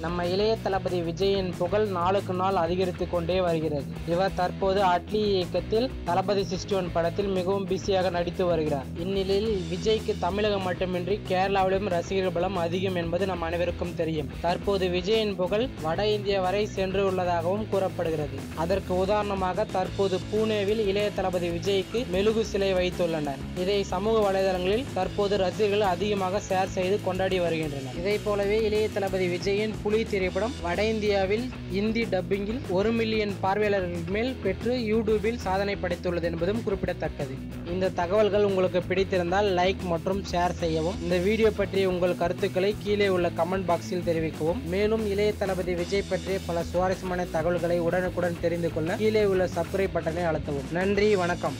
நம்ம இளைய தளபதி விஜயின் புகழ் நாளுக்கு நாள் அதிகரித்து கொண்டே வருகிறது. இவர் தற்போது அட்லி இயக்கத்தில் தளபதி சிக்ஸ்டி ஒன் படத்தில் மிகவும் பிஸியாக நடித்து வருகிறார். இந்நிலையில் விஜய்க்கு தமிழகம் மட்டுமின்றி கேரளாவிலும் ரசிகர்கள் பலம் அதிகம் என்பது நம் அனைவருக்கும் தெரியும். தற்போது விஜயின் புகழ் வட இந்தியா வரை சென்று உள்ளதாகவும் கூறப்படுகிறது. அதற்கு உதாரணமாக தற்போது பூனேவில் இளைய தளபதி விஜய்க்கு மெழுகு சிலை வைத்துள்ளனர். இதை சமூக வலைதளங்களில் தற்போது ரசிகர்கள் அதிகமாக ஷேர் செய்து கொண்டாடி வருகின்றனர். இதை போலவே இளைய தளபதி விஜயின் புலி திரைப்படம் வட இந்தியாவில் இந்தி டப்பிங்கில் ஒரு மில்லியன் பார்வையாளர்கள் மேல் பெற்று யூடியூபில் சாதனை படைத்துள்ளது என்பதும் குறிப்பிடத்தக்கது. இந்த தகவல்கள் உங்களுக்கு பிடித்திருந்தால் லைக் மற்றும் ஷேர் செய்யவும். இந்த வீடியோ பற்றிய உங்கள் கருத்துக்களை கீழே உள்ள கமெண்ட் பாக்ஸில் தெரிவிக்கவும். மேலும் இளைய தளபதி விஜய் பற்றிய பல சுவாரஸ்யமான தகவல்களை உடனுக்குடன் தெரிந்து கொள்ள கீழே உள்ள சப்ஸ்கிரைப் பட்டனை அழுத்தவும். நன்றி வணக்கம்.